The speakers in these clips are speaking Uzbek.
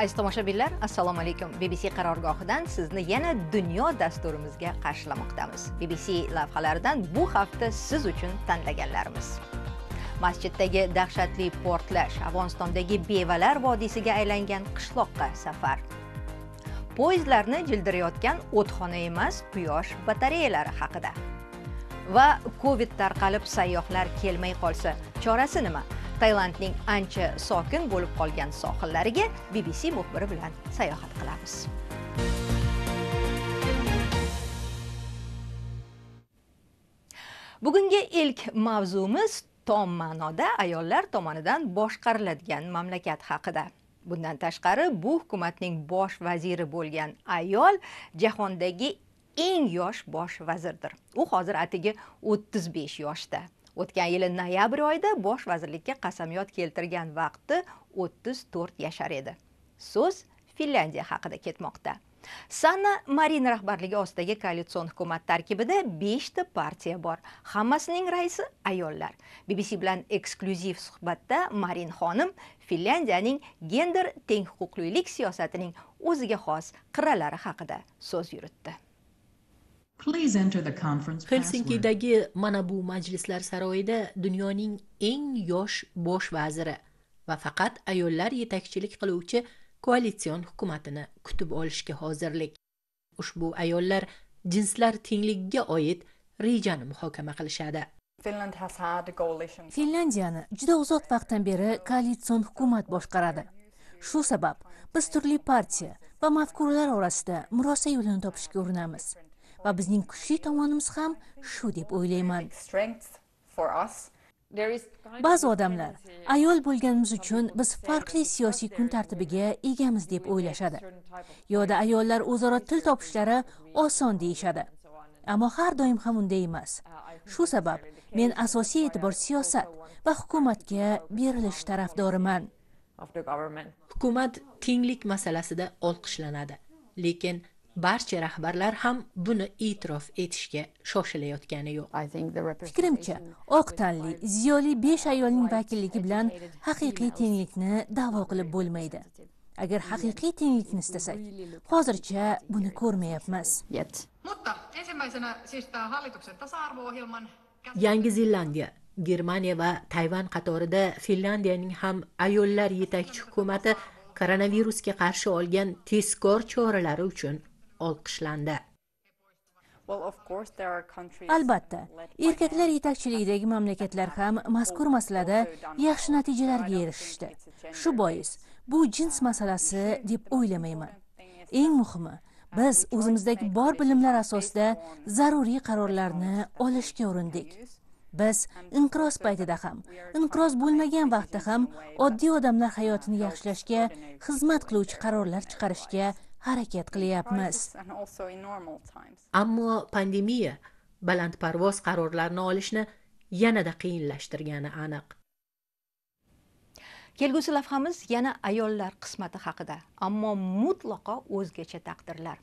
aziz tomoshabinlar assalomu alaykum. Bbc qarorgohidan sizni yana dunyo dasturimizga qarshilamoqdamiz bbc lavhalaridan bu hafta siz uchun tanlaganlarimiz. Masjiddagi dahshatli portlash afg'onistondagi bevalar vodiysiga aylangan qishloqqa safar. Poyezdlarni jildirayotgan o'txona emas quyosh batareyalari haqida. Va covid tarqalib sayyohlar kelmay qolsa chorasi nima? Tailandning ancha sokin bo'lib qolgan sohillariga bbc muxbiri bilan sayohat qilamiz. Bugungi ilk mavzumiz tom ma'noda ayollar tomonidan boshqariladigan mamlakat haqida. Bundan tashqari bu hukumatning bosh vaziri bo'lgan ayol jahondagi eng yosh bosh vazirdir. U hozir atigi 35 yoshda. O'tgan yili noyabr oyida bosh vazirlikka qasamyod keltirgan vaqti 34 yashar edi. So'z finlyandiya haqida ketmoqda. Sanna marin rahbarligi ostidagi koalitsion hukumat tarkibida 5 ta partiya bor. Hammasining raisi ayollar. Bbc bilan eksklyuziv suhbatda marin xonim finlyandiyaning gender teng huquqlilik siyosatining o'ziga xos qirralari haqida so'z yuritdi. Helsinkidagi mana bu majlislar saroyida dunyoning eng yosh bosh vaziri va faqat ayollar yetakchilik qiluvchi koalitsion hukumatini kutib olishga hozirlik. Ushbu ayollar jinslar tengligiga oid rejani muhokama qilishadi. Finlyandiyani juda uzoq vaqtdan beri koalitsion hukumat boshqaradi. Shu sabab biz turli partiya va mafkuralar orasida murosa yo'lini topishga urinamiz va bizning kuchli tomonimiz ham shu deb o'ylayman. Ba'zi odamlar ayol bo'lganimiz uchun biz farqli siyosiy kun tartibiga egamiz deb o'ylashadi. Yoda ayollar o'zaro til topishlari oson deyishadi. Ammo har doim ham unday emas. Shu sabab men asosiy e'tibor siyosat va hukumatga berilish tarafdoriman. Hukumat tenglik masalasida olqishlanadi lekin barcha rahbarlar ham buni e'tirof etishga shoshilayotgani yo'q. Fikrimcha oq tanli ziyoli besh ayolning vakilligi bilan haqiqiy tenglikni da'vo qilib bo'lmaydi. agar haqiqiy tenglikni istasak hozircha buni ko'rmayapmiz. Yangi zelandiya germaniya va tayvan qatorida finlyandiyaning ham ayollar yetakchi hukumati koronavirusga qarshi olgan tezkor choralari uchun olqishlandi. Albatta erkaklar yetakchiligidagi mamlakatlar ham mazkur masalada yaxshi natijalarga erishishdi. Shu bois bu jins masalasi deb o'ylamayman. Eng muhimi biz o'zimizdagi bor bilimlar asosida zaruriy qarorlarni olishga urindik. Biz inqiroz paytida ham inqiroz bo'lmagan vaqtda ham oddiy odamlar hayotini yaxshilashga xizmat qiluvchi qarorlar chiqarishga harakat qilyapmiz. ammo pandemiya balandparvoz qarorlarni olishni yanada qiyinlashtirgani aniq. Kelgusi lavhamiz yana ayollar qismati haqida ammo mutlaqo o'zgacha taqdirlar.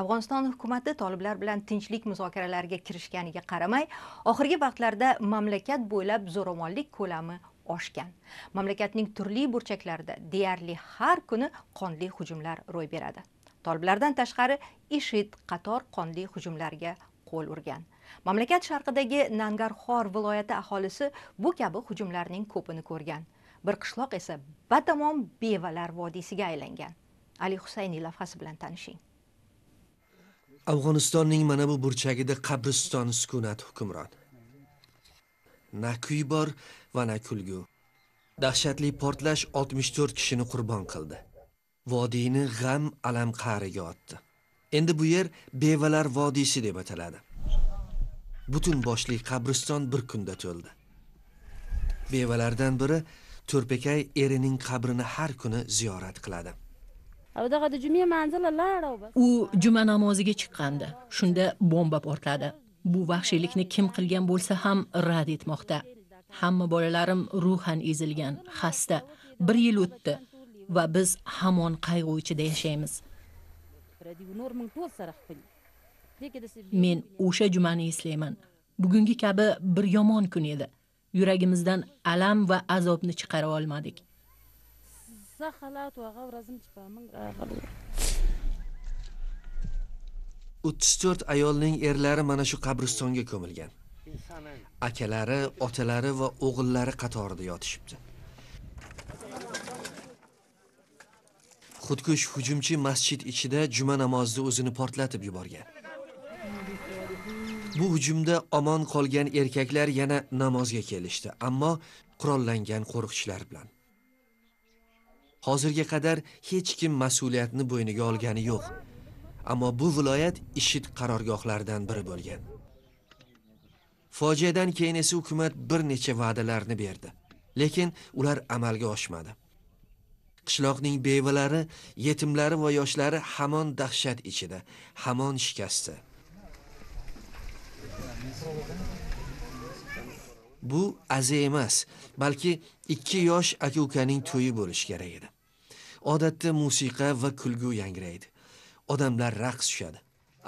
Afg'oniston hukumati toliblar bilan tinchlik muzokaralariga kirishganiga qaramay oxirgi vaqtlarda mamlakat bo'ylab zo'ravonlik ko'lami oshgan. Mamlakatning turli burchaklarida deyarli har kuni qonli hujumlar ro'y beradi toliblardan tashqari ishid qator qonli hujumlarga qo'l urgan. Mamlakat sharqidagi nangarxor viloyati aholisi bu kabi hujumlarning ko'pini ko'rgan. Bir qishloq esa batamom bevalar vodiysiga aylangan. Ali husayniy lavhasi bilan tanishing. Afg'onistonning mana bu burchagida qabriston sukunat hukmron. Na kuy bor va na kulgu. Dahshatli portlash 64 kishini qurbon qildi. Vodiyni g'am alam qa'riga otdi. Endi bu yer bevalar vodiysi deb ataladi. Butun boshli qabriston bir kunda to'ldi. Bevalardan biri to'rpakay erining qabrini har kuni ziyorat qiladi. U juma namoziga chiqqandi. Shunda bomba portladi. Bu vahshiylikni kim qilgan bo'lsa ham rad etmoqda. Hamma bolalarim ruhan ezilgan xasta. Bir yil o'tdi va biz hamon qayg'u ichida yashaymiz. Men o'sha jumani eslayman. Bugungi kabi bir yomon kun edi. Yuragimizdan alam va azobni chiqara olmadik. O'ttiz to'rt ayolning erlari mana shu qabristonga ko'milgan. Akalari otalari va o'g'illari qatorida yotishibdi xudkush hujumchi masjid ichida juma namozida o'zini portlatib yuborgan. Bu hujumda omon qolgan erkaklar yana namozga kelishdi ammo qurollangan qo'riqchilar bilan. Hozirga qadar hech kim mas'uliyatni bo'yniga olgani yo'q ammo bu viloyat ishid qarorgohlaridan biri bo'lgan. Fojiadan keyin esa hukumat bir necha va'dalarni berdi lekin ular amalga oshmadi. Qishloqning bevalari yetimlari va yoshlari hamon dahshat ichida hamon shikasta bu aza emas balki ikki yosh aka ukaning to'yi bo'lishi kerak edi. Odatda musiqa va kulgu yangraydi. Odamlar raqs tushadi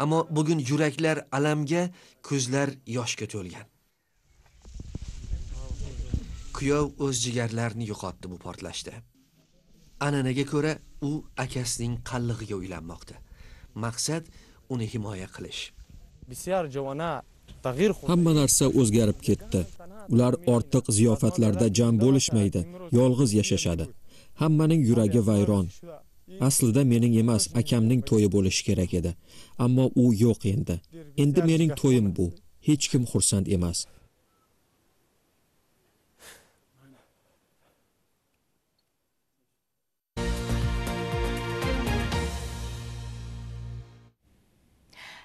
ammo bugun yuraklar alamga ko'zlar yoshga to'lgan. Kuyov o'z jigarlarini yo'qotdi bu portlashda. An'anaga ko'ra u akasining qallig'iga uylanmoqda. Maqsad uni himoya qilish. Hamma narsa o'zgarib ketdi. Ular ortiq ziyofatlarda jam bo'lishmaydi yolg'iz yashashadi. Hammaning yuragi vayron. Aslida mening emas akamning to'yi bo'lishi kerak edi. Ammo u yo'q endi. Endi mening to'yim bu. Hech kim xursand emas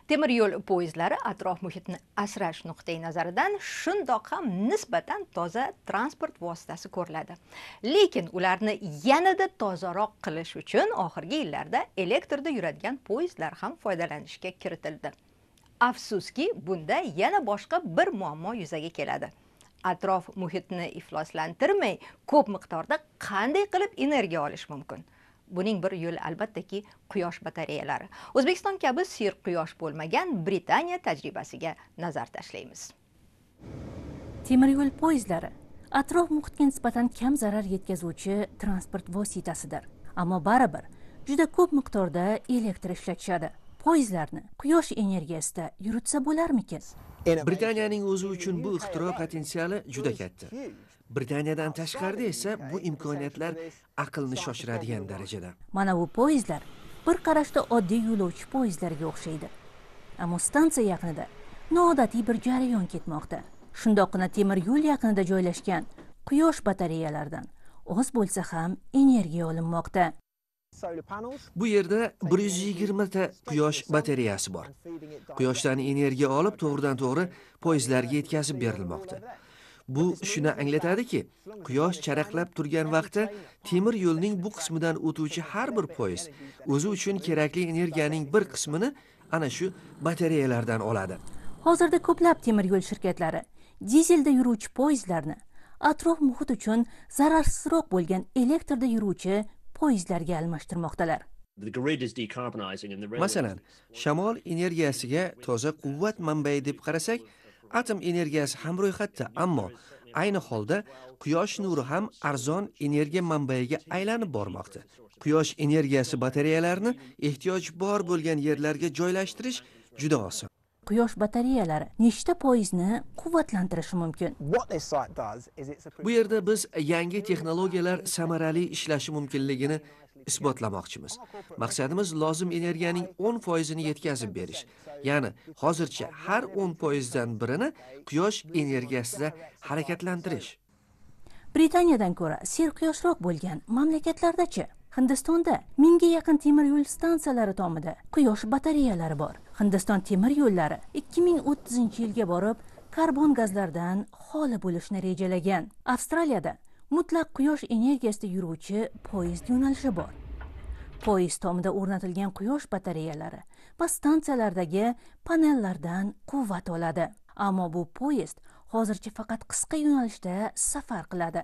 temir yo'l poyezdlari atrof muhitni asrash nuqtai nazaridan shundoq ham nisbatan toza transport vositasi ko'riladi. Lekin ularni yanada tozaroq qilish uchun oxirgi yillarda elektrda yuradigan poyezdlar ham foydalanishga kiritildi. Afsuski bunda yana boshqa bir muammo yuzaga keladi. Atrof muhitni ifloslantirmay ko'p miqdorda qanday qilib energiya olish mumkin? Buning bir yo'li albattaki quyosh batareyalari. O'zbekiston kabi sir quyosh bo'lmagan britaniya tajribasiga nazar tashlaymiz. Temir yo'l poyezdlari atrof muhitga nisbatan kam zarar yetkazuvchi transport vositasidir. Ammo baribir juda ko'p miqdorda elektr ishlatishadi. Poyezdlarni quyosh energiyasida yuritsa bo'larmikin? Britaniyaning o'zi uchun bu ixtiro potensiali juda katta britaniyadan tashqarida esa bu imkoniyatlar aqlni shoshiradigan darajada. Mana bu poyezdlar bir qarashda oddiy yo'lovchi poyezdlariga o'xshaydi. Ammo stansiya yaqinida noodatiy bir jarayon ketmoqda. Shundoqqina temir yo'l yaqinida joylashgan quyosh batareyalaridan oz bo'lsa ham energiya olinmoqda. Bu yerda bir yuz yigirmata quyosh batareyasi bor. Quyoshdan energiya olib to'g'ridan to'g'ri poyezdlarga yetkazib berilmoqda bu shuni anglatadiki quyosh charaqlab turgan vaqtda temir yo'lning bu qismidan o'tuvchi har bir poyezd o'zi uchun kerakli energiyaning bir qismini ana shu batareyalardan oladi. Hozirda ko'plab temir yo'l shirkatlari dizelda yuruvchi poyezdlarni atrof muhit uchun zararsizroq bo'lgan elektrda yuruvchi poyezdlarga almashtirmoqdalar. Masalan shamol energiyasiga toza quvvat manbai deb qarasak atom energiyasi ham ro'yxatda ammo ayni holda quyosh nuri ham arzon energiya manbaiga aylanib bormoqda. Quyosh energiyasi batareyalarini ehtiyoj bor bo'lgan yerlarga joylashtirish juda oson. Quyosh batareyalari nechta poyezdni quvvatlantirishi mumkin? Bu yerda biz yangi texnologiyalar samarali ishlashi mumkinligini isbotlamoqchimiz. Maqsadimiz lozim energiyaning 10 foizini yetkazib berish. Ya'ni hozircha har 10 foizdan birini quyosh energiyasida harakatlantirish. Britaniyadan ko'ra serquyoshroq bo'lgan mamlakatlardachi. Hindistonda mingga yaqin temir yo'l stansiyalari tomida quyosh batareyalari bor. Hindiston temir yo'llari 2030 yilga borib karbon gazlardan xoli bo'lishni rejalagan avstraliyada mutlaq quyosh energiyasida yuruvchi poyezd yo'nalishi bor. Poyezd tomida o'rnatilgan quyosh batareyalari va stansiyalardagi panellardan quvvat oladi. Ammo bu poyezd hozircha faqat qisqa yo'nalishda safar qiladi.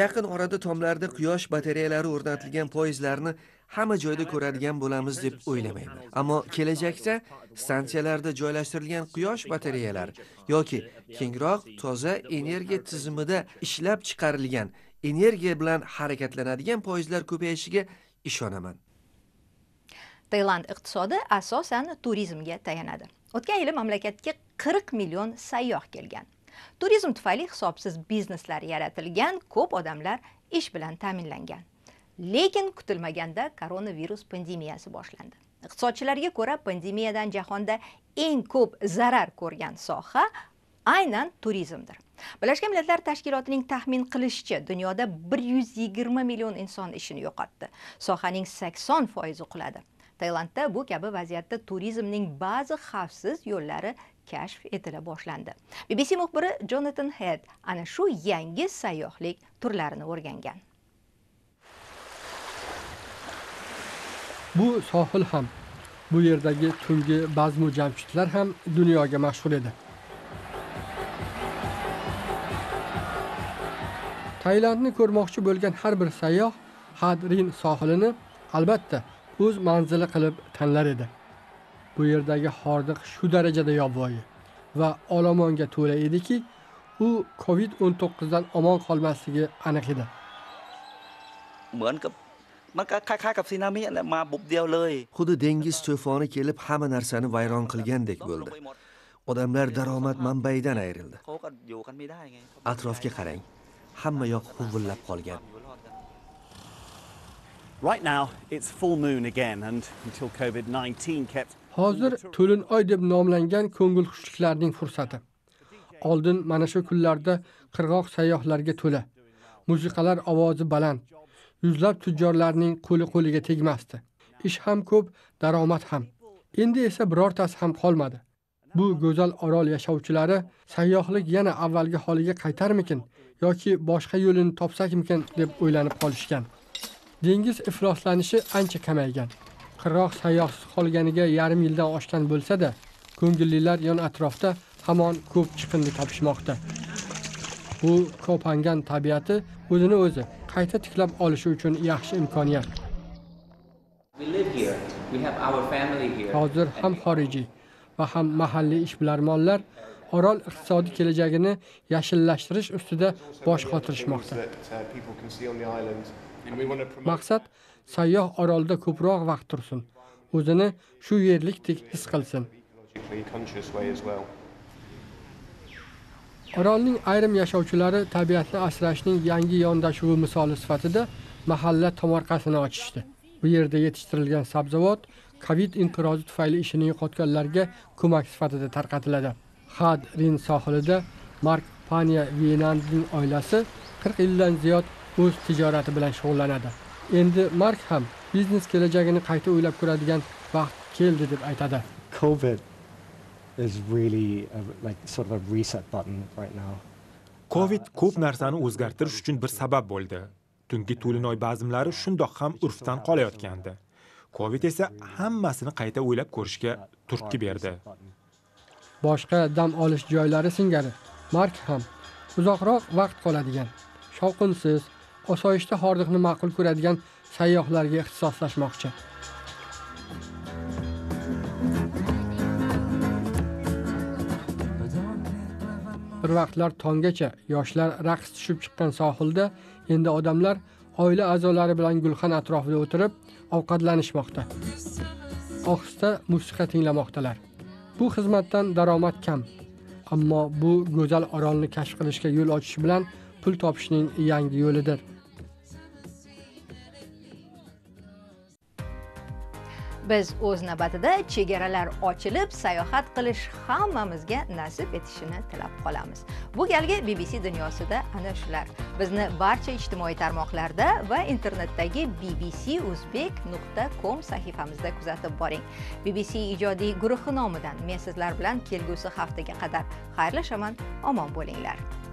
Yaqin orada tomlarda quyosh batareyalari o'rnatilgan poyezdlarni hamma joyda ko'radigan bo'lamiz deb o'ylamayman ammo kelajakda stansiyalarda joylashtirilgan quyosh batareyalari yoki kengroq toza energiya tizimida ishlab chiqarilgan energiya bilan harakatlanadigan poyezdlar ko'payishiga ishonaman. Tailand iqtisodi asosan turizmga tayanadi. O'tgan yili mamlakatga 40 million sayyoh kelgan turizm tufayli hisobsiz bizneslar yaratilgan ko'p odamlar ish bilan ta'minlangan. Lekin kutilmaganda koronavirus pandemiyasi boshlandi. Iqtisodchilarga ko'ra pandemiyadan jahonda eng ko'p zarar ko'rgan soha aynan turizmdir. Birlashgan millatlar tashkilotining taxmin qilishicha dunyoda 120 million inson ishini yo'qotdi. Sohaning 80 foizi quladi. Tailandda bu kabi vaziyatda turizmning ba'zi xavfsiz yo'llari kashf etila boshlandi. Bbc muxbiri jonatan hed ana shu yangi sayyohlik turlarini o'rgangan. Bu sohil ham bu yerdagi tungi bazmu jamshidlar ham dunyoga mashhur edi. Tailandni ko'rmoqchi bo'lgan har bir sayyoh hadrin sohilini albatta o'z manzili qilib tanlar edi. bu yerdagi hordiq shu darajada yovvoyi va olomonga to'la ediki u covid 19 dan omon qolmasligi aniq edi เหมือนกับมันก็คล้ายๆกับซีนามิแหละมาบุบเดียวเลย xuddi dengiz to'foni kelib hamma narsani vayron qilgandek ล้มล bo'ldi งไปหมด odamlar daromad manbaidan ayrildi เขาก็อยู่กันไม่ได้ไง atrofga qarang hamma yoq huvillab qolganอยู่รอดกัน Right now, it's full moon again, and until COVID 19 kept hozir to'lin oy deb nomlangan ko'ngilxushliklarning fursati. Oldin mana shu kunlarda qirg'oq sayyohlarga to'la. Musiqalar ovozi baland. Yuzlab tujjorlarning qo'li qo'liga tegmasdi. Ish ham ko'p daromad ham. Endi esa birortasi ham qolmadi. Bu go'zal orol yashovchilari sayyohlik yana avvalgi holiga qaytarmikin yoki boshqa yo'lini topsakmikin deb o'ylanib qolishgan dengiz ifloslanishi ancha kamaygan qirg'oq sayyohsiz qolganiga yarim yildan oshgan bo'lsa-da, ko'ngillilar yon atrofda hamon ko'p chiqindi topishmoqda. Bu ko'pangan tabiati o'zini o'zi qayta tiklab olishi uchun yaxshi imkoniyat. Hozir ham xorijiy va ham mahalliy ishbilarmonlar orol iqtisodiy kelajagini yashillashtirish ustida bosh qotirishmoqda. Maqsad sayyoh orolda ko'proq vaqt tursin, o'zini shu yerlikdek his qilsin. Orolning ayrim yashovchilari tabiatni asrashning yangi yondashuvi misoli sifatida mahalla tomorqasini ochishdi. Bu yerda yetishtirilgan sabzavot Covid inqirozi tufayli ishini yo'qotganlarga ko'mak sifatida tarqatiladi. Had Rin sohilida Mark Panya Vienandning oilasi 40 yildan ziyod o'z tijorati bilan shug'ullanadi. Endi Mark ham biznes kelajagini qayta o'ylab ko'radigan vaqt keldi deb aytadi. COVID is really a, like sort of a reset button right now. covid ko'p narsani o'zgartirish uchun bir sabab bo'ldi tungi to'linoy bazmlari shundoq ham urfdan qolayotgandi covid esa hammasini qayta o'ylab ko'rishga turtki berdi Boshqa dam olish joylari singari Mark ham uzoqroq vaqt qoladigan, shovqinsiz, osoyishta hordiqni ma'qul ko'radigan sayyohlarga ixtisoslashmoqchi. Bir vaqtlar tonggacha yoshlar raqs tushib chiqqan sohilda endi odamlar oila a'zolari bilan gulxan atrofida o'tirib ovqatlanishmoqda. Ohista musiqa tinglamoqdalar. Bu xizmatdan daromad kam, ammo bu go'zal orolni kashf qilishga yo'l ochish bilan pul topishning yangi yo'lidir. Biz o'z navbatida chegaralar ochilib sayohat qilish hammamizga nasib etishini tilab qolamiz. Bu galgi bbc dunyosida ana shular. Bizni barcha ijtimoiy tarmoqlarda va internetdagi bbc uzbek nuqta com sahifamizda kuzatib boring. Bbc ijodiy guruhi nomidan men sizlar bilan kelgusi haftaga qadar xayrlashaman. Omon bo'linglar.